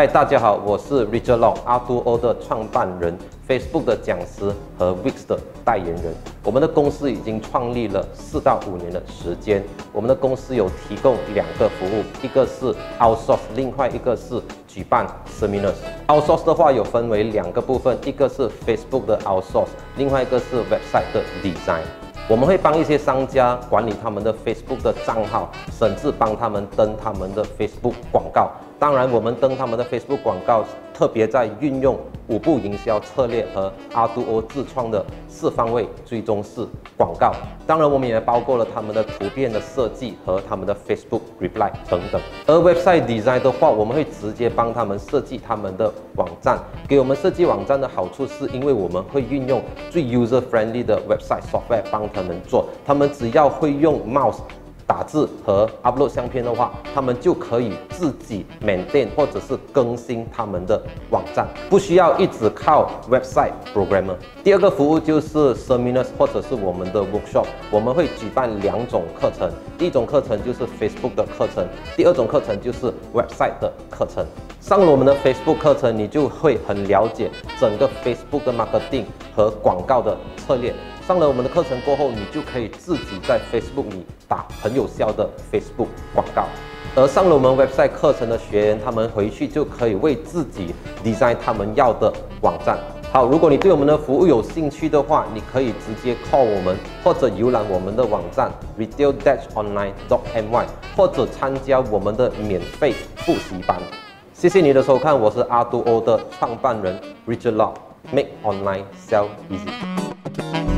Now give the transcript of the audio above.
嗨，大家好，我是 Richard Long，阿杜欧的创办人，Facebook 的讲师和 Wix 的代言人。我们的公司已经创立了四到五年的时间。我们的公司有提供两个服务，一个是 outsource，另外一个是举办 seminars。outsource 的话有分为两个部分，一个是 Facebook 的 outsource，另外一个是 website 的 design。我们会帮一些商家管理他们的 Facebook 的账号，甚至帮他们登他们的 Facebook 广告。当然，我们登他们的 Facebook 广告，特别在运用五步营销策略和阿杜欧自创的四方位追踪式广告。当然，我们也包括了他们的图片的设计和他们的 Facebook Reply 等等。而 Website Design 的话，我们会直接帮他们设计他们的网站。给我们设计网站的好处，是因为我们会运用最 User Friendly 的 Website Software 帮他们做。他们只要会用 Mouse。打字和 upload 相片的话，他们就可以自己缅甸或者是更新他们的网站，不需要一直靠 website programmer。第二个服务就是 seminars 或者是我们的 workshop，我们会举办两种课程，第一种课程就是 Facebook 的课程，第二种课程就是 website 的课程。上了我们的 Facebook 课程，你就会很了解整个 Facebook 的 marketing 和广告的策略。上了我们的课程过后，你就可以自己在 Facebook 里打很有效的 Facebook 广告。而上了我们 website 课程的学员，他们回去就可以为自己 design 他们要的网站。好，如果你对我们的服务有兴趣的话，你可以直接 call 我们，或者浏览我们的网站 retail-online.my，或者参加我们的免费复习班。谢谢你的收看，我是阿杜欧的创办人 Richard Law，Make Online Sell Easy。